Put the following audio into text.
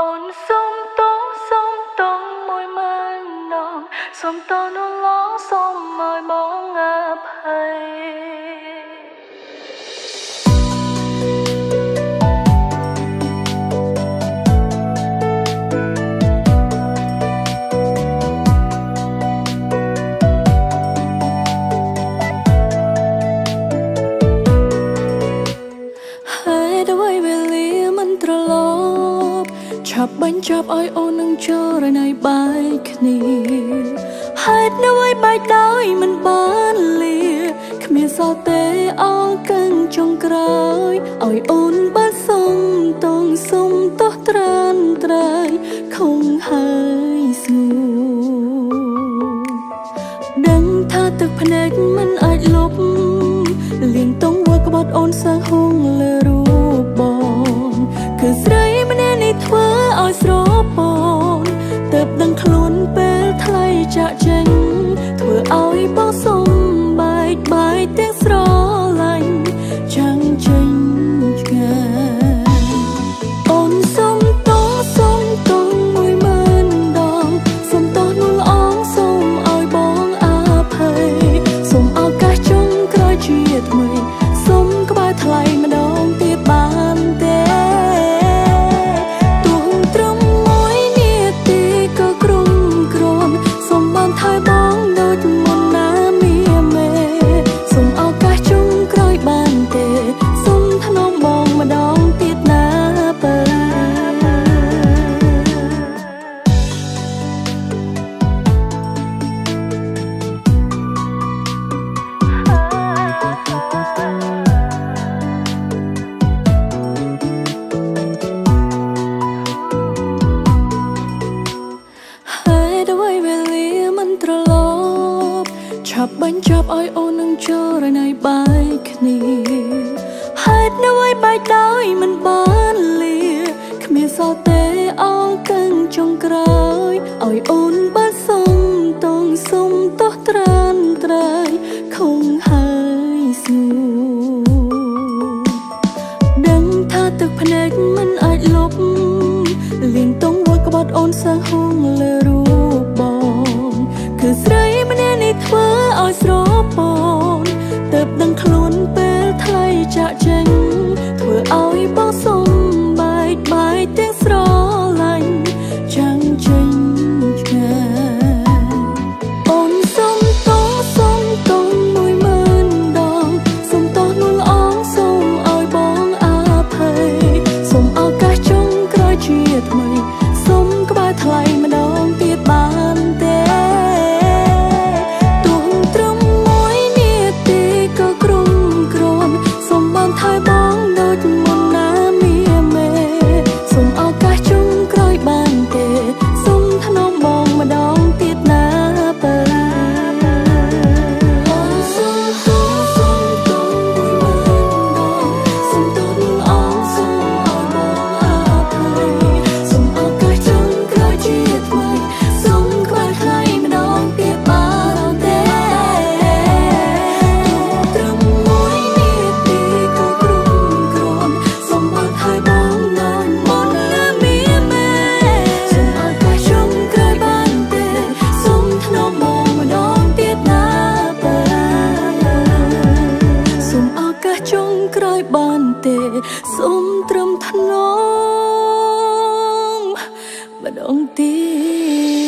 អូនសុំតោសុំតងមួយម៉ានដងសុំតនោះឡងសុំឲ្យបង ប់បញ្ចប់ឲ្យអូននឹងចរណៃបាយគ្នាហេតុនៅឲ្យបាយដោយមិនបានលាគ្មានសល់ទេអងកឹងចុងក្រោយឲ្យអូនបានសុំតងសុំតោះត្រានត្រៃខំហើយស្ងួដឹងថាទឹកភ្នែកមិនអាចលុបលៀងតងវល់ក្បត់អូនសាំងហងលើរូបបងគឺស្រីម្នាក់នេះធ្វើ ឲ្យស្រពនទៅដឹងខ្លួនពេលថ្លៃចាក់ចេញធ្វើឲ្យបងសុំបែ ប់បញ្ចប់ឲ្យអូននឹងចរណៃបាយគ្នាហេតុនៅឲ្យបាយដោយមិនបានលាគ្មានសល់ទេអងកឹងចុងក្រោយឲ្យអូនបានសុំតងសុំតោះត្រានត្រៃខំហើយស្ងួដឹងថាទឹកភ្នែកមិនអាចលុបលៀងតងវល់ក្បត់អូនសាំងហងលើរូបបងគឺស្រី ទេសូមត្រឹមថ្នមម្ដងទៀត